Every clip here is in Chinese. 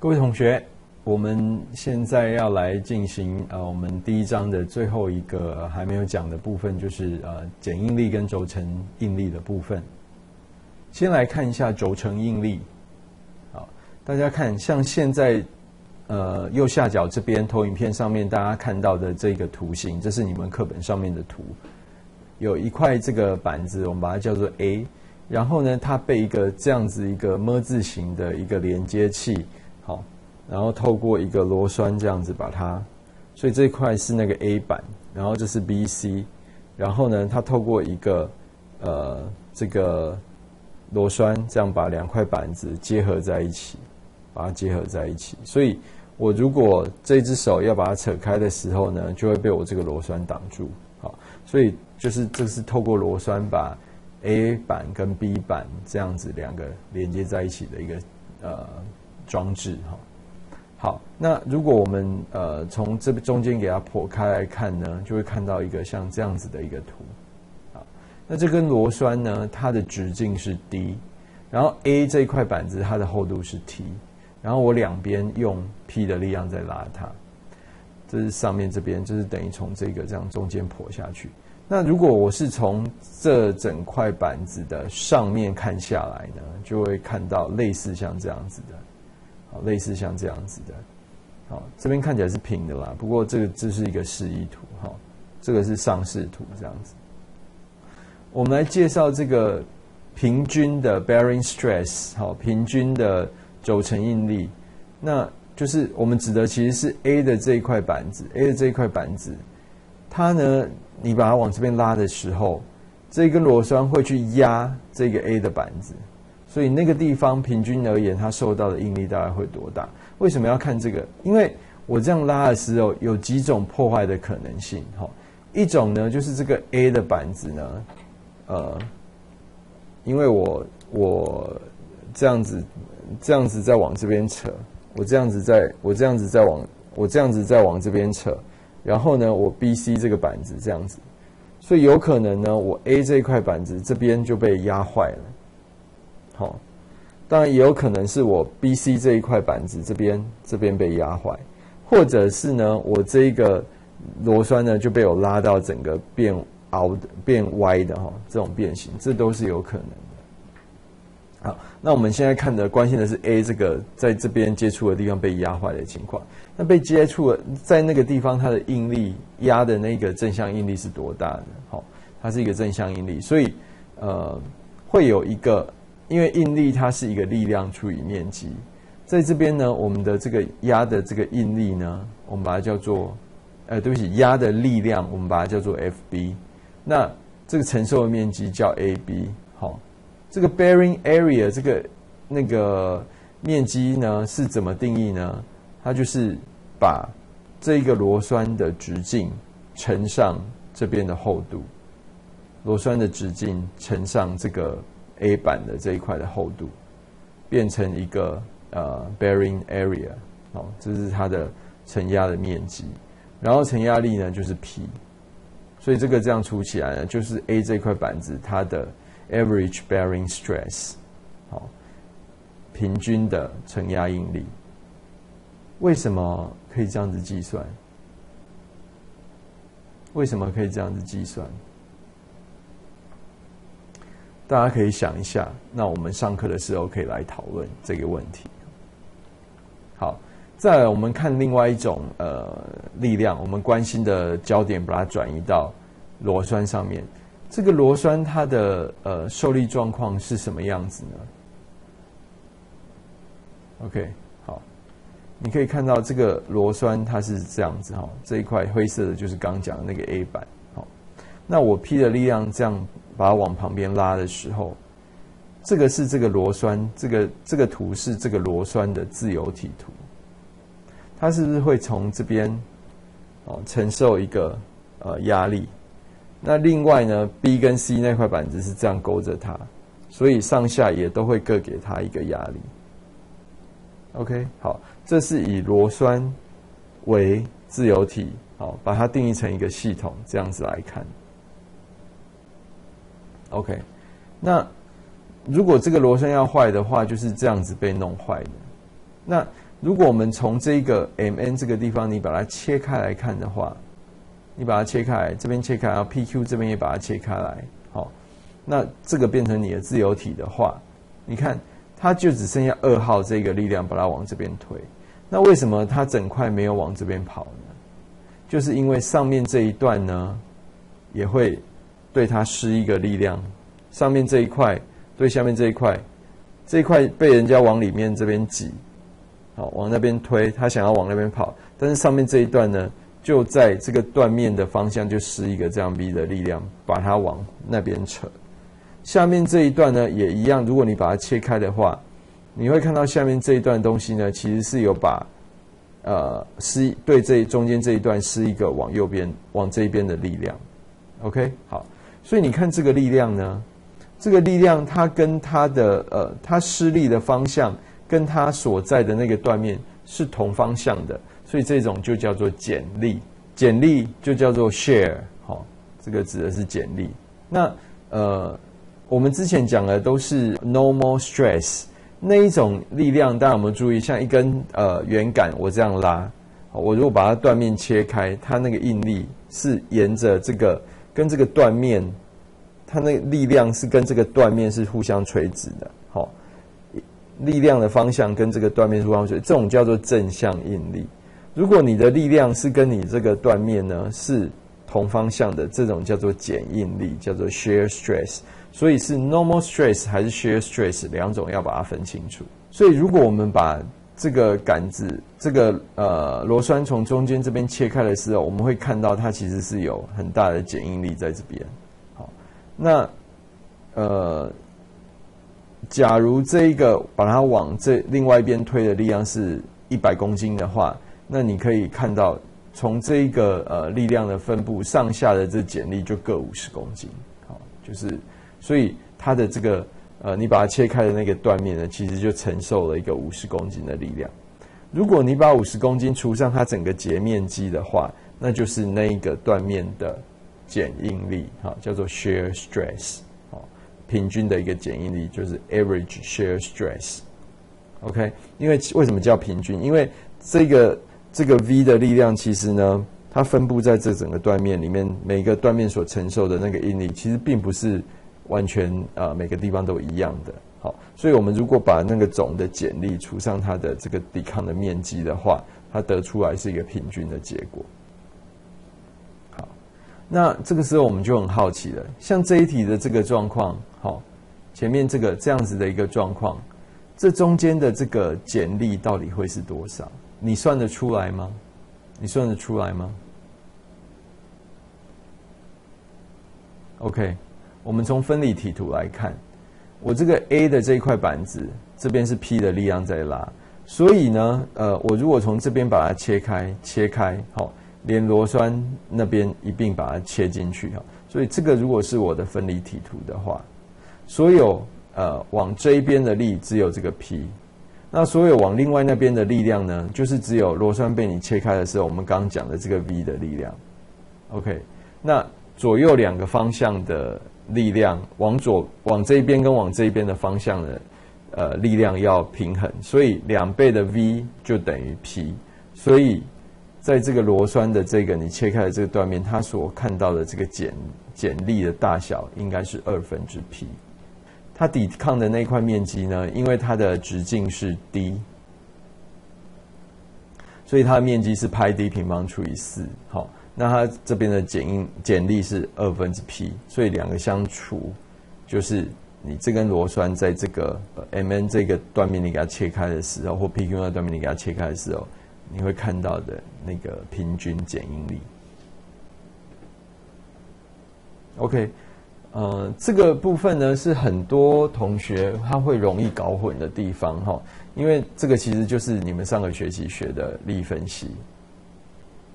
各位同学，我们现在要来进行呃，我们第一章的最后一个还没有讲的部分，就是呃，剪应力跟轴承应力的部分。先来看一下轴承应力，好，大家看，像现在呃右下角这边投影片上面大家看到的这个图形，这是你们课本上面的图，有一块这个板子，我们把它叫做 A，然后呢，它被一个这样子一个么字形的一个连接器。好，然后透过一个螺栓这样子把它，所以这一块是那个 A 板，然后这是 B、C，然后呢，它透过一个呃这个螺栓这样把两块板子结合在一起，把它结合在一起。所以我如果这只手要把它扯开的时候呢，就会被我这个螺栓挡住。好，所以就是这是透过螺栓把 A 板跟 B 板这样子两个连接在一起的一个呃。装置哈，好，那如果我们呃从这个中间给它剖开来看呢，就会看到一个像这样子的一个图，啊，那这根螺栓呢，它的直径是 d，然后 A 这一块板子它的厚度是 t，然后我两边用 P 的力量在拉它，这是上面这边就是等于从这个这样中间剖下去。那如果我是从这整块板子的上面看下来呢，就会看到类似像这样子的。好，类似像这样子的，好，这边看起来是平的啦。不过这个这是一个示意图，哈，这个是上视图这样子。我们来介绍这个平均的 bearing stress，好，平均的轴承应力。那就是我们指的其实是 A 的这一块板子，A 的这一块板子，它呢，你把它往这边拉的时候，这根螺栓会去压这个 A 的板子。所以那个地方平均而言，它受到的应力大概会多大？为什么要看这个？因为我这样拉的时候，有几种破坏的可能性。哈，一种呢，就是这个 A 的板子呢，呃，因为我我这样子这样子再往这边扯，我这样子再我这样子再往我这样子再往这边扯，然后呢，我 B、C 这个板子这样子，所以有可能呢，我 A 这一块板子这边就被压坏了。好，当然也有可能是我 B、C 这一块板子这边这边被压坏，或者是呢，我这一个螺栓呢就被我拉到整个变凹的、变歪的哈，这种变形，这都是有可能的。好，那我们现在看的关心的是 A 这个在这边接触的地方被压坏的情况，那被接触的在那个地方它的应力压的那个正向应力是多大的？好，它是一个正向应力，所以呃会有一个。因为应力它是一个力量除以面积，在这边呢，我们的这个压的这个应力呢，我们把它叫做，呃，对不起，压的力量我们把它叫做 Fb，那这个承受的面积叫 Ab，好，这个 bearing area 这个那个面积呢是怎么定义呢？它就是把这一个螺栓的直径乘上这边的厚度，螺栓的直径乘上这个。A 板的这一块的厚度变成一个呃 bearing area，哦，这是它的承压的面积，然后承压力呢就是 P，所以这个这样除起来呢，就是 A 这块板子它的 average bearing stress，好，平均的承压应力。为什么可以这样子计算？为什么可以这样子计算？大家可以想一下，那我们上课的时候可以来讨论这个问题。好，再来我们看另外一种呃力量，我们关心的焦点把它转移到螺栓上面。这个螺栓它的呃受力状况是什么样子呢？OK，好，你可以看到这个螺栓它是这样子哈，这一块灰色的就是刚讲的那个 A 板。好，那我 P 的力量这样。把它往旁边拉的时候，这个是这个螺栓，这个这个图是这个螺栓的自由体图。它是不是会从这边哦承受一个呃压力？那另外呢，B 跟 C 那块板子是这样勾着它，所以上下也都会各给它一个压力。OK，好，这是以螺栓为自由体，好，把它定义成一个系统，这样子来看。OK，那如果这个螺栓要坏的话，就是这样子被弄坏的。那如果我们从这个 Mn 这个地方，你把它切开来看的话，你把它切开，这边切开，然后 PQ 这边也把它切开来，好，那这个变成你的自由体的话，你看它就只剩下二号这个力量把它往这边推。那为什么它整块没有往这边跑呢？就是因为上面这一段呢，也会对它施一个力量，上面这一块对下面这一块，这一块被人家往里面这边挤，好往那边推，它想要往那边跑，但是上面这一段呢，就在这个断面的方向就施一个这样 V 的力量，把它往那边扯。下面这一段呢也一样，如果你把它切开的话。你会看到下面这一段东西呢，其实是有把，呃，施对这中间这一段施一个往右边、往这一边的力量。OK，好，所以你看这个力量呢，这个力量它跟它的呃，它施力的方向跟它所在的那个断面是同方向的，所以这种就叫做剪力。剪力就叫做 share，好，这个指的是剪力。那呃，我们之前讲的都是 normal stress。那一种力量，大家有没有注意？像一根呃圆杆，我这样拉，我如果把它断面切开，它那个应力是沿着这个跟这个断面，它那力量是跟这个断面是互相垂直的。好，力量的方向跟这个断面是互相垂直，这种叫做正向应力。如果你的力量是跟你这个断面呢是同方向的，这种叫做减应力，叫做 shear stress。所以是 normal stress 还是 shear stress 两种要把它分清楚。所以如果我们把这个杆子这个呃螺栓从中间这边切开的时候，我们会看到它其实是有很大的剪应力在这边。好，那呃，假如这一个把它往这另外一边推的力量是一百公斤的话，那你可以看到从这一个呃力量的分布上下的这剪力就各五十公斤。好，就是。所以它的这个呃，你把它切开的那个断面呢，其实就承受了一个五十公斤的力量。如果你把五十公斤除上它整个截面积的话，那就是那一个断面的剪应力，哈，叫做 shear stress，好，平均的一个剪应力就是 average shear stress。OK，因为为什么叫平均？因为这个这个 V 的力量其实呢，它分布在这整个断面里面，每个断面所承受的那个应力，其实并不是。完全啊，每个地方都一样的，好，所以我们如果把那个总的简历除上它的这个抵抗的面积的话，它得出来是一个平均的结果。好，那这个时候我们就很好奇了，像这一题的这个状况，好，前面这个这样子的一个状况，这中间的这个简历到底会是多少？你算得出来吗？你算得出来吗？OK。我们从分离体图来看，我这个 A 的这一块板子，这边是 P 的力量在拉，所以呢，呃，我如果从这边把它切开，切开，好，连螺栓那边一并把它切进去，哈，所以这个如果是我的分离体图的话，所有呃往这一边的力只有这个 P，那所有往另外那边的力量呢，就是只有螺栓被你切开的时候，我们刚刚讲的这个 V 的力量，OK，那左右两个方向的。力量往左往这边跟往这边的方向的，呃，力量要平衡，所以两倍的 V 就等于 P，所以在这个螺栓的这个你切开的这个断面，它所看到的这个剪剪力的大小应该是二分之 P，它抵抗的那块面积呢，因为它的直径是 d，所以它的面积是派 d 平方除以四，好。那它这边的剪应剪力是二分之 P，所以两个相除，就是你这根螺栓在这个 Mn 这个断面你给它切开的时候，或 PQ 那断面你给它切开的时候，你会看到的那个平均剪应力。OK，呃，这个部分呢是很多同学他会容易搞混的地方哈，因为这个其实就是你们上个学期学的力分析。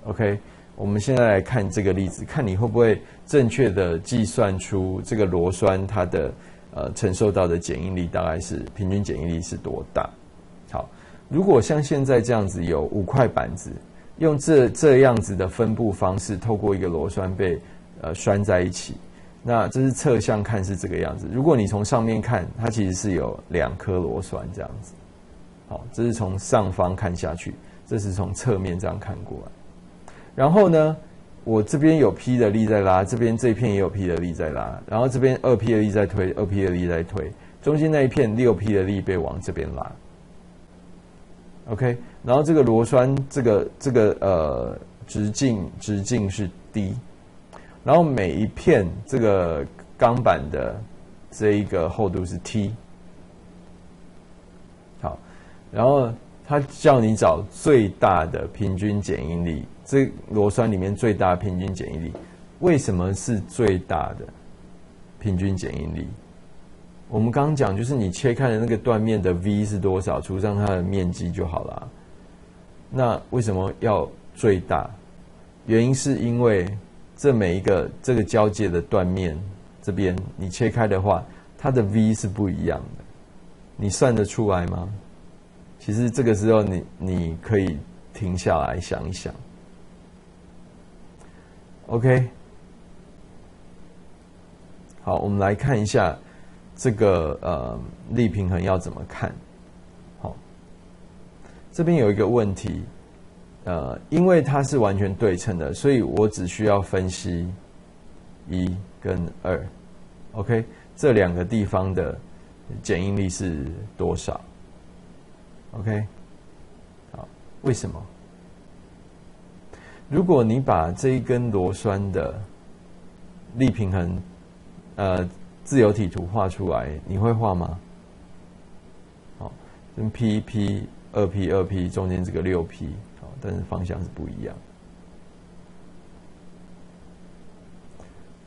OK。我们现在来看这个例子，看你会不会正确的计算出这个螺栓它的呃承受到的剪应力大概是平均剪应力是多大？好，如果像现在这样子有五块板子，用这这样子的分布方式，透过一个螺栓被呃拴在一起，那这是侧向看是这个样子。如果你从上面看，它其实是有两颗螺栓这样子。好，这是从上方看下去，这是从侧面这样看过来。然后呢，我这边有 P 的力在拉，这边这一片也有 P 的力在拉，然后这边二 P 的力在推，二 P 的力在推，中间那一片六 P 的力被往这边拉。OK，然后这个螺栓这个这个呃直径直径是 D，然后每一片这个钢板的这一个厚度是 T。好，然后他叫你找最大的平均剪应力，这螺栓里面最大平均剪应力，为什么是最大的平均剪应力？我们刚刚讲，就是你切开的那个断面的 V 是多少，除上它的面积就好了。那为什么要最大？原因是因为这每一个这个交界的断面这边，你切开的话，它的 V 是不一样的。你算得出来吗？其实这个时候，你你可以停下来想一想。OK，好，我们来看一下。这个呃力平衡要怎么看？好，这边有一个问题，呃，因为它是完全对称的，所以我只需要分析一跟二，OK，这两个地方的剪应力是多少？OK，好，为什么？如果你把这一根螺栓的力平衡，呃。自由体图画出来，你会画吗？好，跟 P 一 P 二 P 二 P 中间这个六 P 好，但是方向是不一样。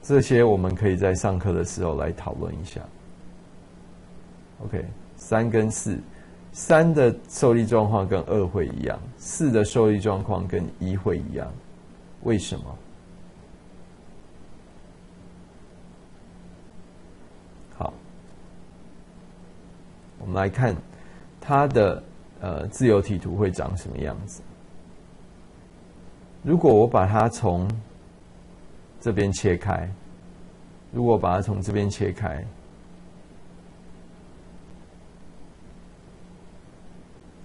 这些我们可以在上课的时候来讨论一下。OK，三跟四，三的受力状况跟二会一样，四的受力状况跟一会一样，为什么？好我们来看它的呃自由体图会长什么样子。如果我把它从这边切开，如果把它从这边切开，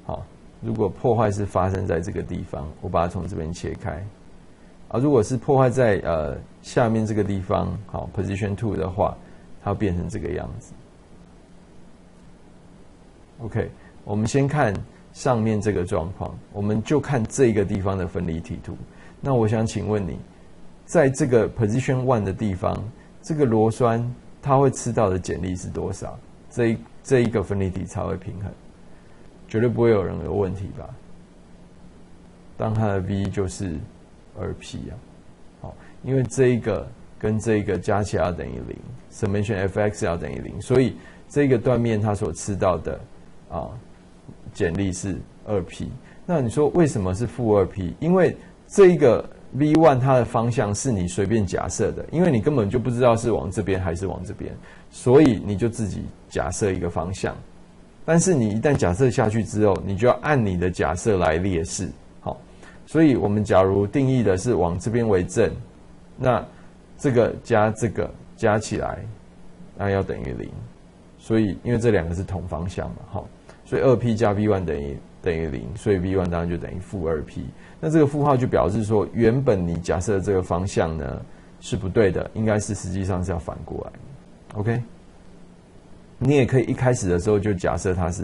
好，如果破坏是发生在这个地方，我把它从这边切开，啊，如果是破坏在呃下面这个地方，好，position two 的话，它变成这个样子。OK，我们先看上面这个状况，我们就看这个地方的分离体图。那我想请问你，在这个 position one 的地方，这个螺栓它会吃到的剪力是多少？这一这一个分离体才会平衡，绝对不会有人有问题吧？当它的 V 就是二 P 啊，好，因为这一个跟这一个加起来等于零，summation Fx 要等于零，所以这个断面它所吃到的。啊，简历是二 P，那你说为什么是负二 P？因为这一个 V one 它的方向是你随便假设的，因为你根本就不知道是往这边还是往这边，所以你就自己假设一个方向。但是你一旦假设下去之后，你就要按你的假设来列式。好，所以我们假如定义的是往这边为正，那这个加这个加起来，那要等于零。所以因为这两个是同方向嘛，好。所以二 P 加 V one 等于等于零，所以 V one 当然就等于负二 P。那这个负号就表示说，原本你假设这个方向呢是不对的，应该是实际上是要反过来。OK，你也可以一开始的时候就假设它是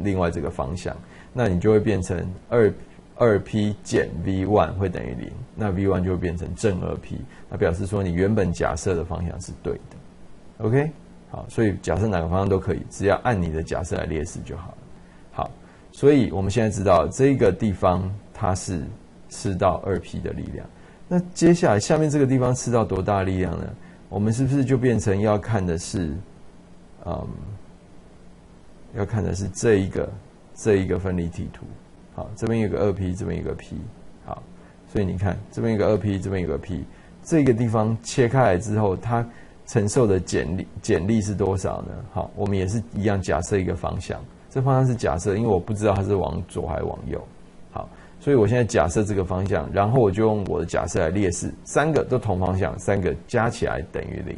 另外这个方向，那你就会变成二二 P 减 V one 会等于零，那 V one 就会变成正二 P，那表示说你原本假设的方向是对的。OK。好，所以假设哪个方向都可以，只要按你的假设来列式就好了。好，所以我们现在知道这个地方它是吃到二 P 的力量。那接下来下面这个地方吃到多大力量呢？我们是不是就变成要看的是，嗯，要看的是这一个这一个分离体图。好，这边有个二 P，这边有个 P。好，所以你看这边有个二 P，这边有个 P，这个地方切开来之后，它。承受的剪力剪力是多少呢？好，我们也是一样假设一个方向，这方向是假设，因为我不知道它是往左还是往右。好，所以我现在假设这个方向，然后我就用我的假设来列示，三个都同方向，三个加起来等于零，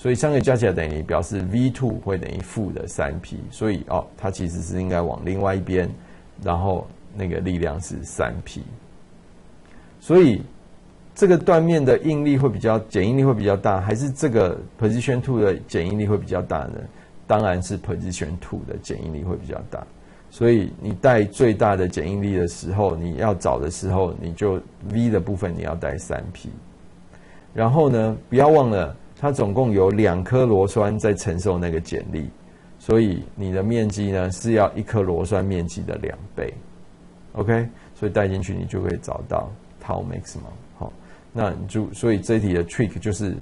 所以三个加起来等于表示 v two 会等于负的三 p，所以哦，它其实是应该往另外一边，然后那个力量是三 p，所以这个断面的应力会比较剪应力会比较大，还是这个 position two 的剪应力会比较大呢？当然是 position two 的剪应力会比较大。所以你带最大的剪应力的时候，你要找的时候，你就 v 的部分你要带三 p，然后呢，不要忘了。它总共有两颗螺栓在承受那个剪力，所以你的面积呢是要一颗螺栓面积的两倍，OK？所以带进去你就可以找到 tau maximum。好，那你就所以这一题的 trick 就是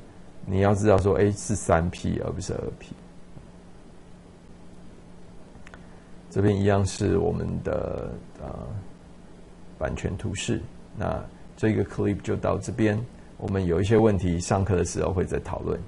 你要知道说，哎，是三 p 而不是二 p。这边一样是我们的呃版权图示，那这个 clip 就到这边。我们有一些问题，上课的时候会再讨论。